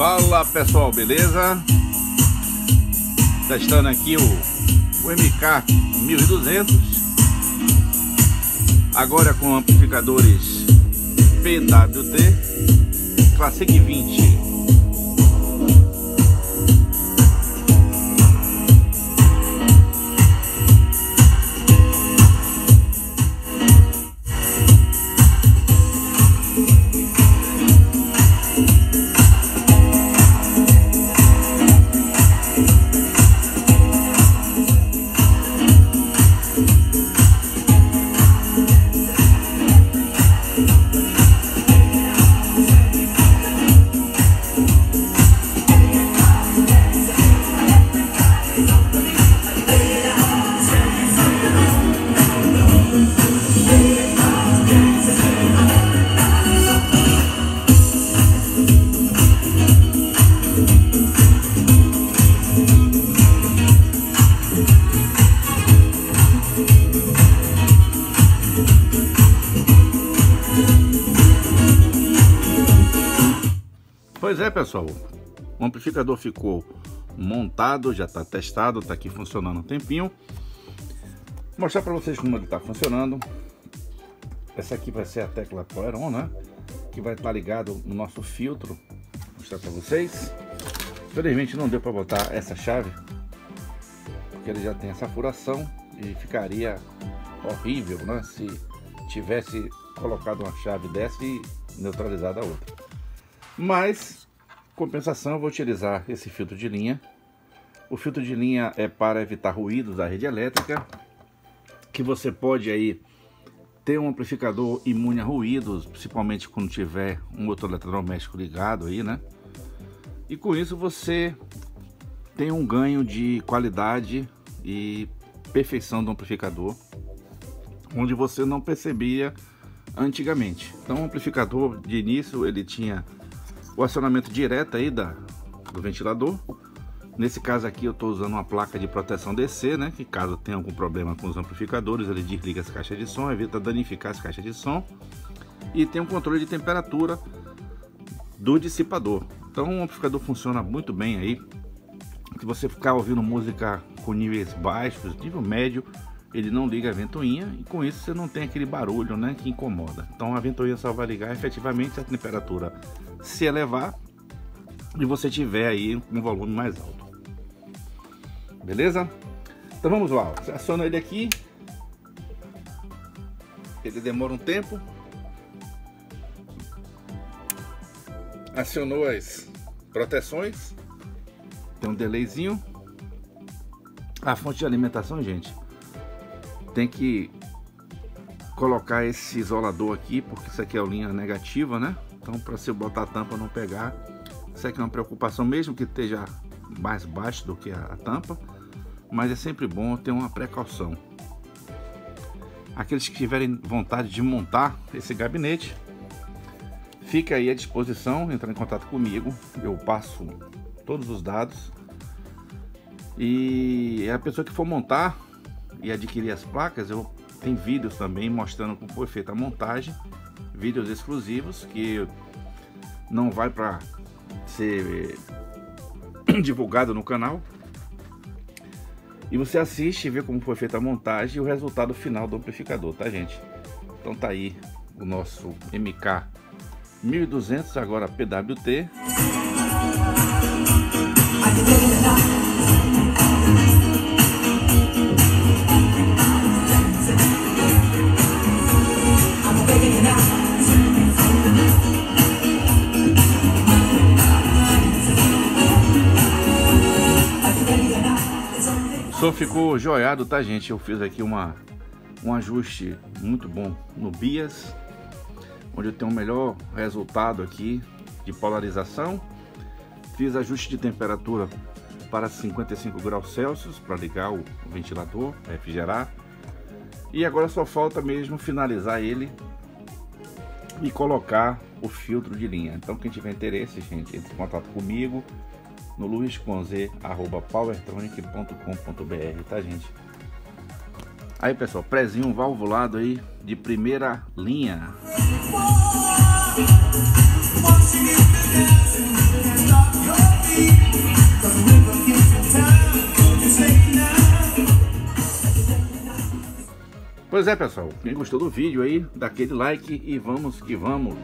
Fala pessoal, beleza? Testando aqui o, o MK 1200 Agora com amplificadores PWT Classic 20 Pois é, pessoal. O amplificador ficou montado, já está testado, está aqui funcionando um tempinho. Vou mostrar para vocês como ele está funcionando. Essa aqui vai ser a tecla Poweron, né? Que vai estar tá ligado no nosso filtro. Vou mostrar para vocês. Infelizmente não deu para botar essa chave, porque ele já tem essa furação e ficaria horrível, né? Se tivesse colocado uma chave dessa e neutralizado a outra. Mas, compensação, eu vou utilizar esse filtro de linha. O filtro de linha é para evitar ruídos da rede elétrica, que você pode aí ter um amplificador imune a ruídos, principalmente quando tiver um outro eletrodoméstico ligado aí, né? E com isso você tem um ganho de qualidade e perfeição do amplificador, onde você não percebia antigamente. Então o amplificador de início ele tinha o acionamento direto aí da, do ventilador. Nesse caso aqui eu estou usando uma placa de proteção DC, né? Que caso tenha algum problema com os amplificadores, ele desliga as caixas de som, evita danificar as caixas de som. E tem um controle de temperatura do dissipador. Então o amplificador funciona muito bem aí. Se você ficar ouvindo música com níveis baixos, nível médio, ele não liga a ventoinha e com isso você não tem aquele barulho né, que incomoda. Então a ventoinha só vai ligar efetivamente a temperatura se elevar e você tiver aí um volume mais alto. Beleza? Então vamos lá, você aciona ele aqui. Ele demora um tempo. Acionou as proteções. Tem um delayzinho. A fonte de alimentação, gente, tem que colocar esse isolador aqui, porque isso aqui é a linha negativa, né? Então, para se botar a tampa não pegar, isso aqui é uma preocupação, mesmo que esteja mais baixo do que a, tampa, mas é sempre bom ter uma precaução. Aqueles que tiverem vontade de montar esse gabinete, fica aí à disposição, entrar em contato comigo, eu passo todos os dados e a pessoa que for montar e adquirir as placas, eu tenho vídeos também mostrando como foi feita a montagem vídeos exclusivos que não vai para ser divulgado no canal. E você assiste e vê como foi feita a montagem e o resultado final do amplificador, tá gente? Então tá aí o nosso MK 1200 agora PWT. Som ficou joiado, tá gente? Eu fiz aqui uma, um ajuste muito bom no bias, onde eu tenho o melhor resultado aqui de polarização. Fiz ajuste de temperatura para 55 graus Celsius para ligar o ventilador, refrigerar. E agora só falta mesmo finalizar ele e colocar o filtro de linha. Então quem tiver interesse, gente, entre em contato comigo no luisconz@powertronic.com.br, tá, gente? Aí, pessoal, prezinho valvulado aí de primeira linha. Pois é, pessoal. Quem gostou do vídeo aí, dá aquele like e vamos que vamos.